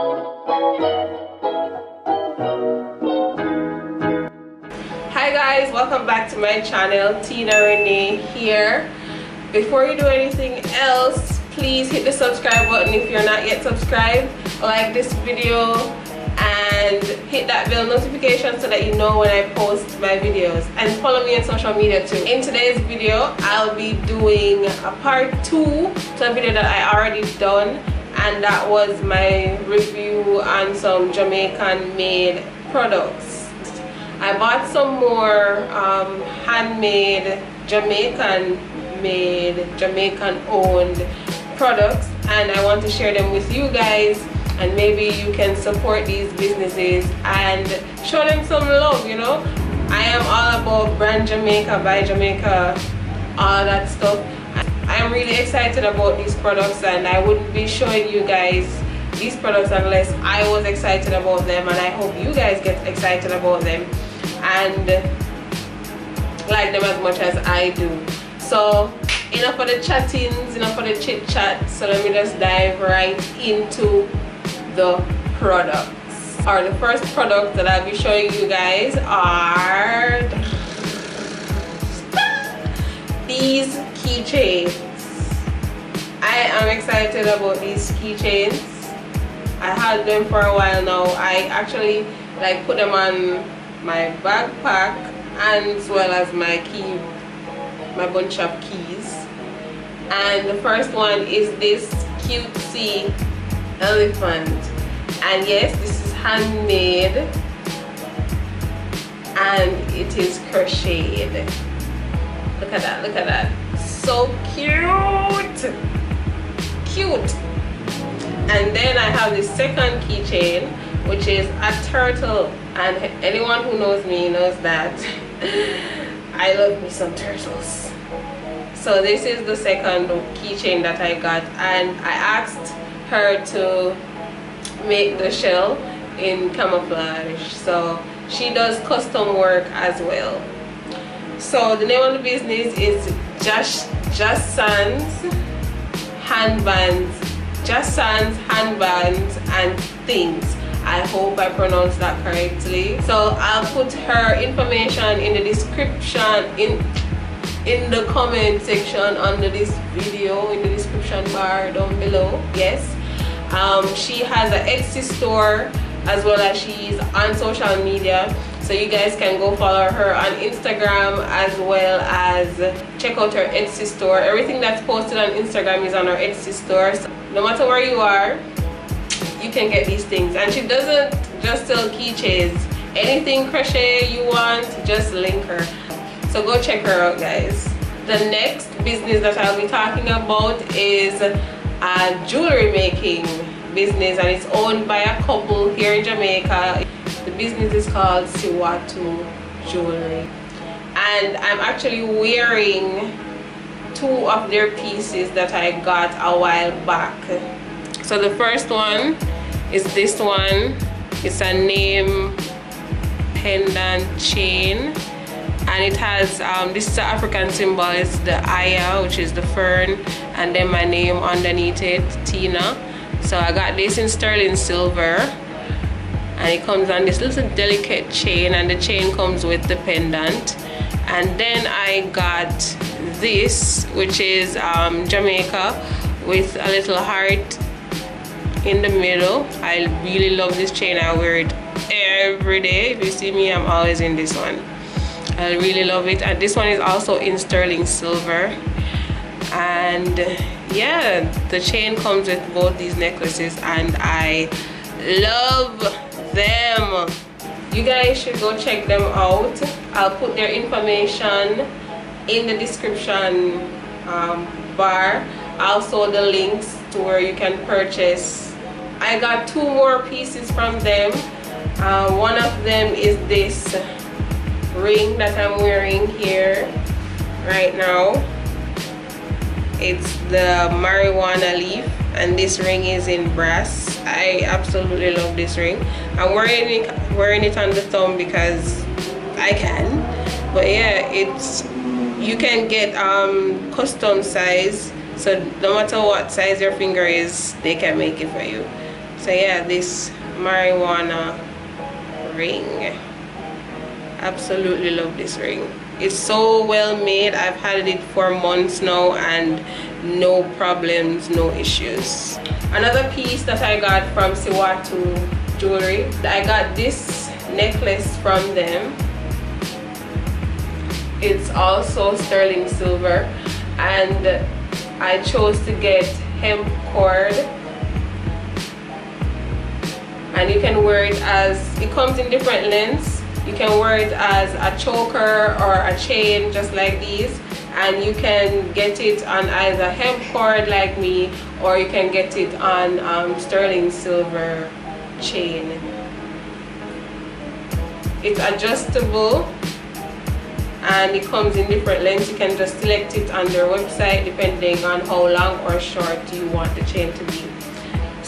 Hi guys, welcome back to my channel. Tena Renae here. Before you do anything else, please hit the subscribe button if you're not yet subscribed. Like this video and hit that bell notification so that you know when I post my videos. And follow me on social media too. In today's video, I'll be doing a part two to a video that I already done and that was my review on some Jamaican made products. I bought some more um, handmade Jamaican made Jamaican owned products. And I want to share them with you guys. And maybe you can support these businesses and show them some love you know? I am all about brand Jamaica by Jamaica all that stuff I am really excited about these products and I wouldn't be showing you guys these products unless I was excited about them and I hope you guys get excited about them and like them as much as I do. So enough for the chattings enough for the chit chat so let me just dive right into the products. Or the first product that I'll be showing you guys are these keychains I am excited about these keychains. I had them for a while now. I actually like put them on my backpack and as well as my key my bunch of keys. And the first one is this cutesy elephant. And yes this is handmade. And it is crocheted. Look at that look at that. So cute cute. And then I have the second keychain which is a turtle. And anyone who knows me knows that I love me some turtles. So this is the second keychain that I got. And I asked her to make the shell in camouflage. So she does custom work as well. So the name of the business is Just JahSans handbands JahSans handbands and things. I hope I pronounced that correctly. So I'll put her information in the description in in the comment section under this video in the description bar down below. Yes. Um, she has an etsy store as well as she's on social media so you guys can go follow her on instagram as well as check out her etsy store. Everything that's posted on instagram is on her etsy store. So no matter where you are you can get these things. And she doesn't just sell keychains. Anything crochet you want just link her. So go check her out guys. The next business that i'll be talking about is a jewelry making business and it's owned by a couple here in jamaica the business is called siwatu jewelry. And i'm actually wearing two of their pieces that i got a while back. So the first one is this one. It's a name pendant chain. And it has um, this African symbol. It's the Aya which is the fern and then my name underneath it Tena. So I got this in sterling silver and it comes on this little delicate chain and the chain comes with the pendant. And then I got this which is um, Jamaica with a little heart in the middle. I really love this chain. I wear it every day. If you see me i'm always in this one. I really love it. And this one is also in sterling silver. And yeah the chain comes with both these necklaces. And i love them. You guys should go check them out. I'll put their information in the description um, bar. Also the links to where you can purchase. I got two more pieces from them. Uh, one of them is this ring that I'm wearing here right now. It's the marijuana leaf and this ring is in brass. I absolutely love this ring. I'm wearing it wearing it on the thumb because I can. But yeah it's you can get um, custom size. So no matter what size your finger is they can make it for you. So yeah this marijuana ring. Absolutely love this ring it's so well made. I've had it for months now and no problems no issues. Another piece that i got from siwatu jewelry i got this necklace from them. It's also sterling silver. And I chose to get hemp cord. And you can wear it as it comes in different lengths you can wear it as a choker or a chain just like these. And you can get it on either hemp cord like me or you can get it on um, sterling silver chain. It's adjustable and it comes in different lengths. You can just select it on their website depending on how long or short you want the chain to be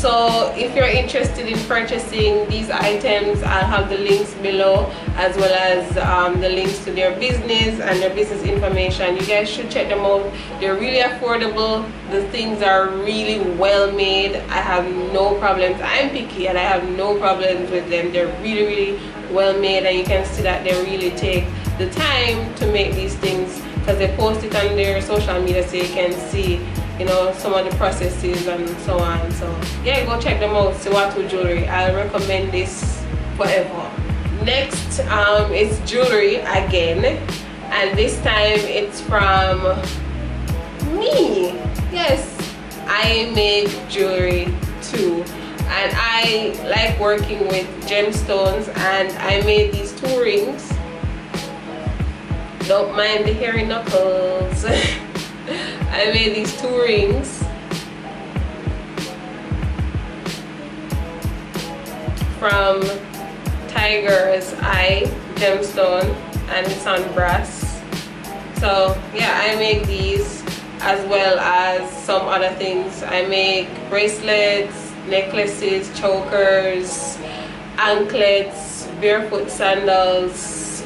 so if you're interested in purchasing these items i'll have the links below as well as um, the links to their business and their business information. You guys should check them out. They're really affordable. The things are really well made. I have no problems. I'm picky and i have no problems with them. They're really really well made and you can see that they really take the time to make these things because they post it on their social media so you can see you know some of the processes and so on. So yeah go check them out Siwatu jewelry. I recommend this forever. Next um it's jewelry again. And this time it's from me. Yes I make jewelry too. And I like working with gemstones and I made these two rings. Don't mind the hairy knuckles I made these two rings from Tiger's Eye gemstone and it's on brass so yeah I make these as well as some other things I make bracelets necklaces, chokers, anklets, barefoot sandals.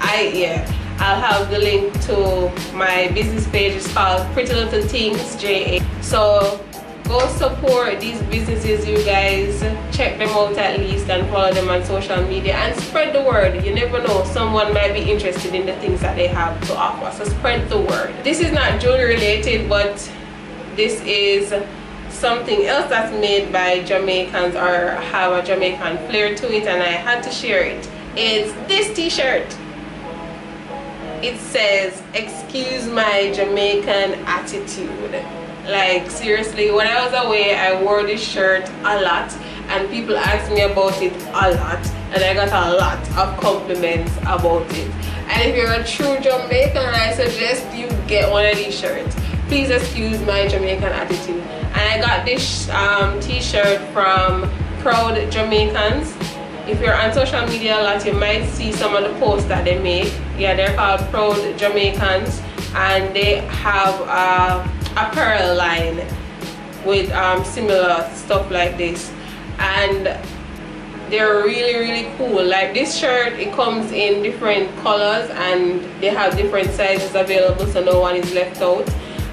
I yeah. I'll have the link to my business page. It's called Pretty Little Things JA. So go support these businesses you guys check them out at least and follow them on social media and spread the word you never know someone might be interested in the things that they have to offer so spread the word this is not jewelry related but this is something else that's made by Jamaicans or have a Jamaican flair to it and I had to share it. it is this t-shirt it says excuse my Jamaican attitude. Like seriously when I was away I wore this shirt a lot and people asked me about it a lot and I got a lot of compliments about it. And if you're a true Jamaican I suggest you get one of these shirts. Please excuse my Jamaican attitude. And I got this um, t-shirt from Proud Jamaicans if you're on social media a lot you might see some of the posts that they make. Yeah they're called Proud Jamaicans and they have a apparel line with um, similar stuff like this. And they're really really cool. Like this shirt it comes in different colors and they have different sizes available so no one is left out.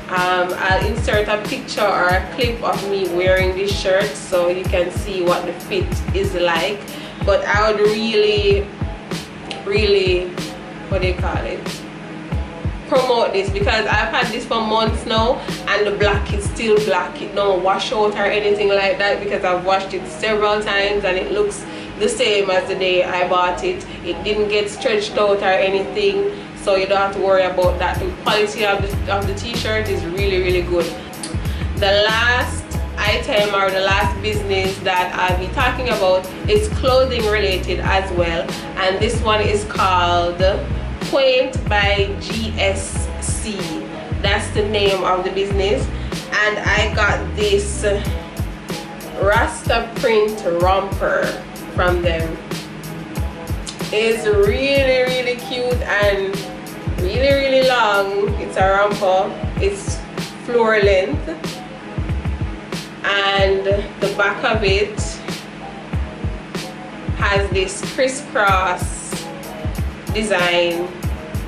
Um, I'll insert a picture or a clip of me wearing this shirt so you can see what the fit is like but I would really really what do you call it? Promote this because I've had this for months now and the black is still black. It don't wash out or anything like that because I've washed it several times and it looks the same as the day I bought it. It didn't get stretched out or anything so you don't have to worry about that. The quality of the, of the t-shirt is really really good. The last item or the last business that I'll be talking about is clothing related as well. And this one is called Quaint by GSC that's the name of the business. And I got this Rasta print romper from them. It's really really cute and really really long. It's a romper. It's floor length and the back of it has this crisscross design.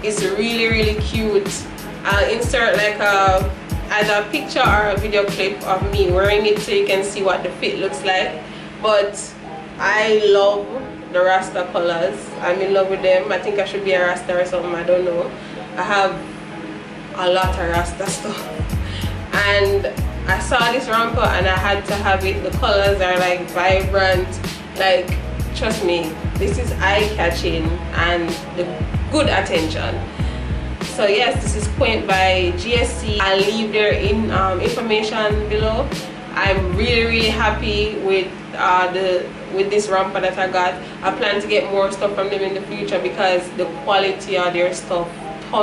It's really really cute. I'll insert like a either a picture or a video clip of me wearing it so you can see what the fit looks like. But I love the Rasta colors. I'm in love with them. I think I should be a Rasta or something. I don't know. I have a lot of Rasta stuff. And I saw this romper and I had to have it. The colors are like vibrant. Like trust me this is eye-catching and the good attention. So yes this is Quaint by GSC I'll leave their in um, information below. I'm really really happy with uh, the with this romper that I got. I plan to get more stuff from them in the future because the quality of their stuff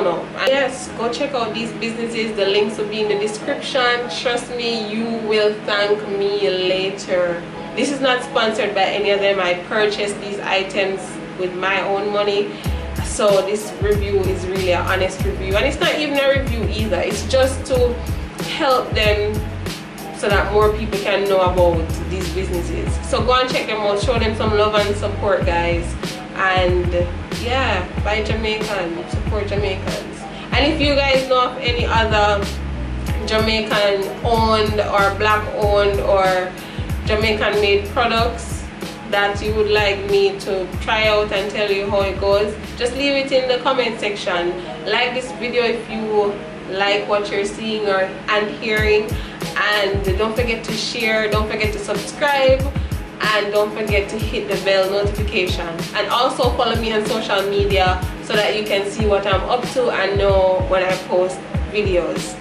and yes go check out these businesses. The links will be in the description. Trust me you will thank me later. This is not sponsored by any of them. I purchased these items with my own money. So this review is really an honest review. And it's not even a review either. It's just to help them so that more people can know about these businesses. So go and check them out. Show them some love and support guys and yeah buy jamaican support jamaicans. And if you guys know of any other jamaican owned or black owned or Jamaican made products that you would like me to try out and tell you how it goes just leave it in the comment section. Like this video if you like what you're seeing or and hearing. And don't forget to share don't forget to subscribe and don't forget to hit the bell notification. And also follow me on social media so that you can see what I'm up to and know when I post videos